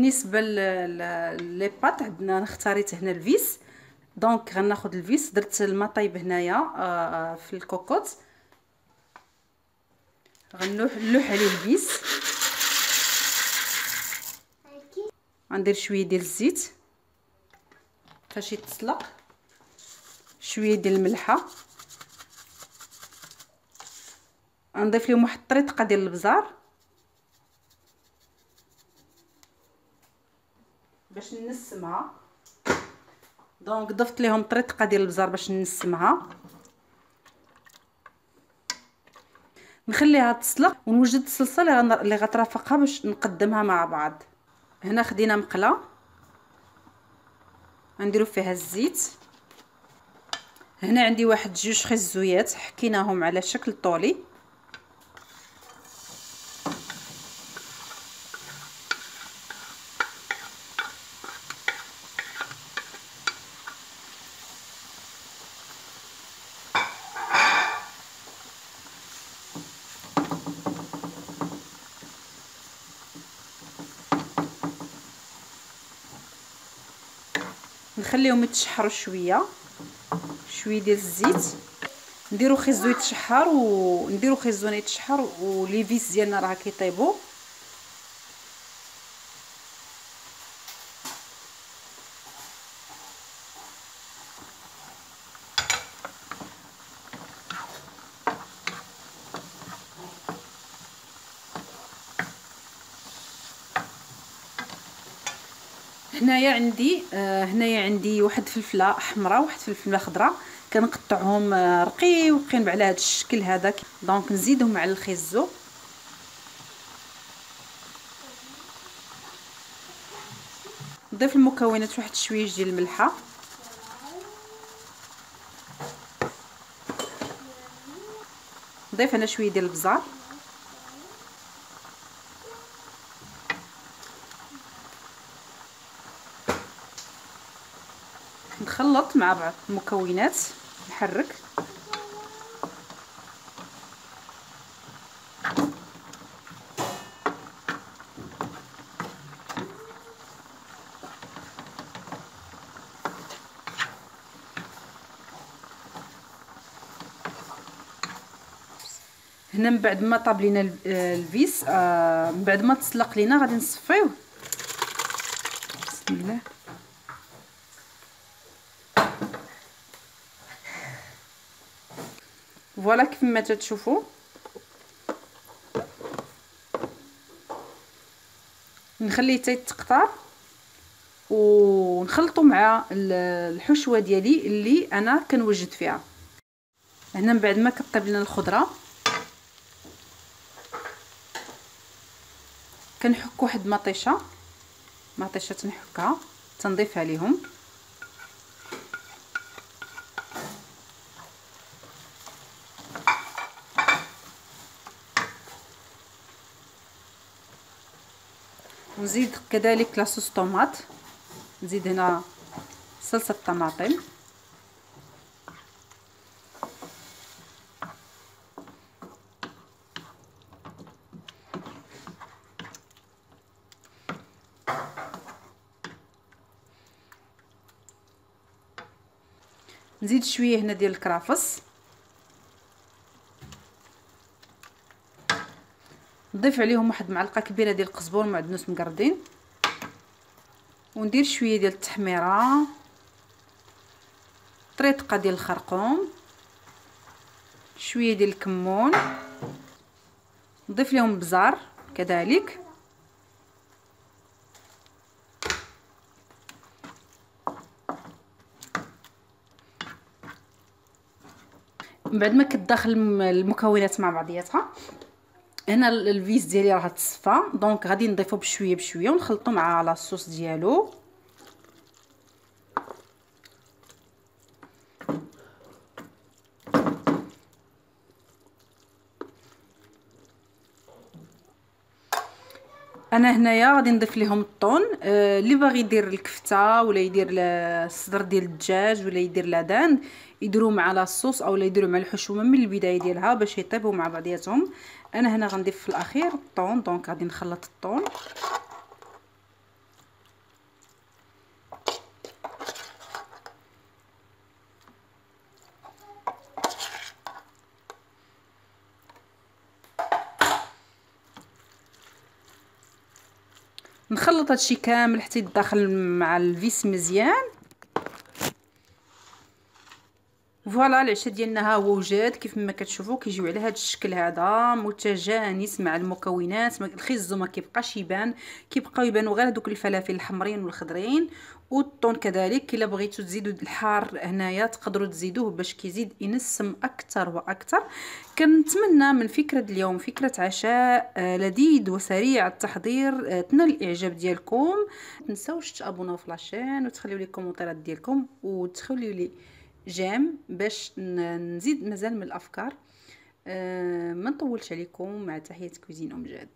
بالنسبة les pâtes عندنا اختاريت هنا ال vis. donc غناخذ ال vis. درت الماء طايب هنايا آه، آه، في الكوكوط غنلوح نلوح عليه ال vis. غندير شوية ديال الزيت فاش يتسلق. شوية ديال الملحة. غنضيف لهم واحد الطريفة ديال البزار. باش نسمها دونك ضفت لهم طريقة ديال البزار باش نسمها نخليها تسلق ونوجد الصلصة اللي غترافقها باش نقدمها مع بعض. هنا خدينا مقلة. غنديرو فيها الزيت. هنا عندي واحد جوج خزويات حكيناهم على شكل طولي. نخليهم يتشحروا شوية. شوية ديال الزيت. نديرو خيزو يتشحر ونديرو خيزو يتشحر ولي فيس ديالنا راه كيطيبوا هنايا عندي آه هنايا عندي واحد فلفلة حمراء واحد فلفلة خضراء كنقطعهم آه رقيقين على هذا الشكل هذا. دونك نزيدهم على الخيزو. نضيف المكونات واحد شوية ديال الملحة. نضيف أنا شوية ديال البزار. نخلط مع بعض. المكونات نحرك. هنا من بعد ما طاب لينا الفيس آه من بعد ما تسلق لينا غادي نصفيوه. بسم الله. فوالا كيف ما تتشوفوا نخليه حتى يتقطع ونخلطو مع الحشوه ديالي اللي أنا كنوجد فيها هنا من بعد ما كطيب لنا الخضره كنحك واحد مطيشه مطيشه تنحكها تنضيفها ليهم ونزيد كذلك لاصوص طوماط. نزيد هنا صلصة الطماطم نزيد شوية هنا ديال الكرافس نضيف عليهم واحد معلقة كبيرة ديال القزبور معدنوس مقردين. وندير شوية ديال التحميرة. طريقه ديال الخرقوم. شوية ديال الكمون. نضيف لهم بزار كذلك. بعد ما كتداخل المكونات مع بعضياتها. هنا ال vis ديالي راه تصفى. donc غادي نضيفو بشوية بشوية ونخلطو مع la sauce ديالو. أنا هنايا غادي نضيف لهم الطون آه اللي باغي يدير الكفتة ولا يدير الصدر ديال الدجاج ولا يدير la dinde يديروا مع la sauce اولا يديروا مع الحشومة من البداية ديالها باش يطيبوا مع بعضياتهم. أنا هنا غنضيف في الأخير الطون donc غادي نخلط الطون. نخلط هادشي كامل حتى يتداخل مع ال vis مزيان. voilà العشاء ديالنا ها هو وجد كيف ما كتشوفوا كيجيو على هذا الشكل هذا متجانس مع المكونات الخيزو ما كيبقاش يبان كيبقاو يبانوا غير هذوك الفلافل الحمرين والخضرين والطون كذلك الا بغيتو تزيدوا الحار هنايا تقدروا تزيدوه باش كيزيد ينسم أكثر وأكثر كنتمنى من فكره اليوم فكره عشاء لذيذ وسريع التحضير تنال الاعجاب ديالكم تنساوش تابوناو في la chaîne وتخليو لي كومونتيرات ديالكم وتخليو لي j'aime باش نزيد مازال من الأفكار. أه ما نطولش عليكم مع تحية cuisine ام جاد